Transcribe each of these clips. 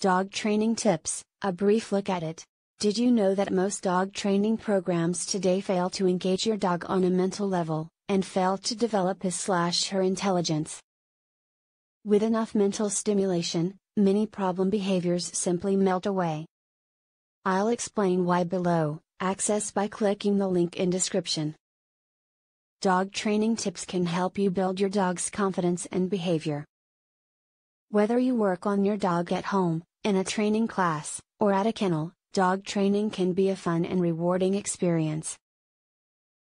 Dog training tips, a brief look at it. Did you know that most dog training programs today fail to engage your dog on a mental level, and fail to develop his slash her intelligence? With enough mental stimulation, many problem behaviors simply melt away. I'll explain why below, access by clicking the link in description. Dog training tips can help you build your dog's confidence and behavior. Whether you work on your dog at home, in a training class, or at a kennel, dog training can be a fun and rewarding experience.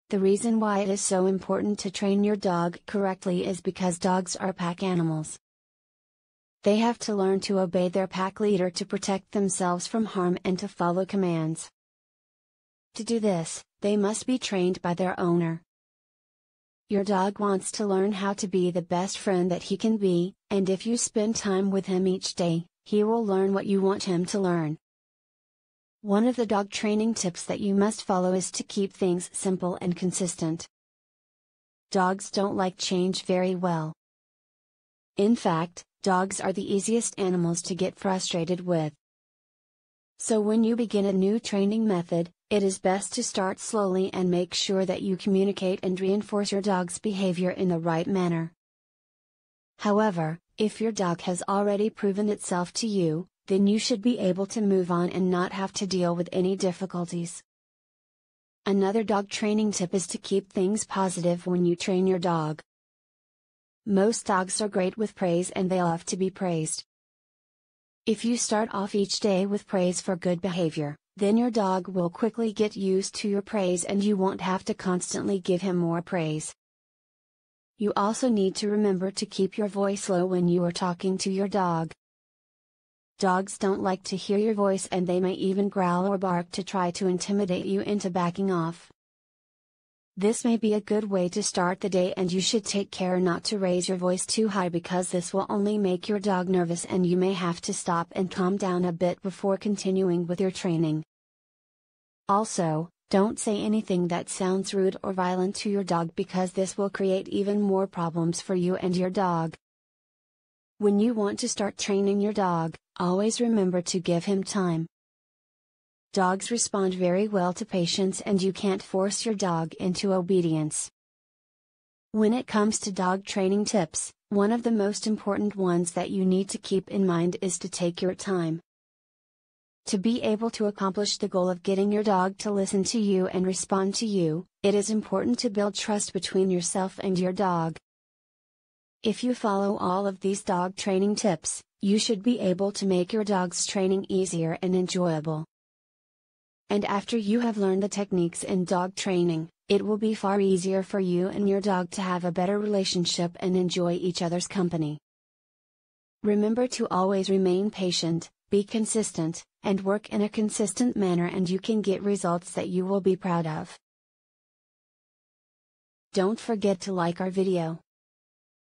The reason why it is so important to train your dog correctly is because dogs are pack animals. They have to learn to obey their pack leader to protect themselves from harm and to follow commands. To do this, they must be trained by their owner. Your dog wants to learn how to be the best friend that he can be, and if you spend time with him each day, he will learn what you want him to learn. One of the dog training tips that you must follow is to keep things simple and consistent. Dogs don't like change very well. In fact, dogs are the easiest animals to get frustrated with. So when you begin a new training method, it is best to start slowly and make sure that you communicate and reinforce your dog's behavior in the right manner. However, if your dog has already proven itself to you, then you should be able to move on and not have to deal with any difficulties. Another dog training tip is to keep things positive when you train your dog. Most dogs are great with praise and they love to be praised. If you start off each day with praise for good behavior, then your dog will quickly get used to your praise and you won't have to constantly give him more praise. You also need to remember to keep your voice low when you are talking to your dog. Dogs don't like to hear your voice and they may even growl or bark to try to intimidate you into backing off. This may be a good way to start the day and you should take care not to raise your voice too high because this will only make your dog nervous and you may have to stop and calm down a bit before continuing with your training. Also, don't say anything that sounds rude or violent to your dog because this will create even more problems for you and your dog. When you want to start training your dog, always remember to give him time. Dogs respond very well to patience and you can't force your dog into obedience. When it comes to dog training tips, one of the most important ones that you need to keep in mind is to take your time. To be able to accomplish the goal of getting your dog to listen to you and respond to you, it is important to build trust between yourself and your dog. If you follow all of these dog training tips, you should be able to make your dog's training easier and enjoyable. And after you have learned the techniques in dog training, it will be far easier for you and your dog to have a better relationship and enjoy each other's company. Remember to always remain patient, be consistent, and work in a consistent manner, and you can get results that you will be proud of. Don't forget to like our video.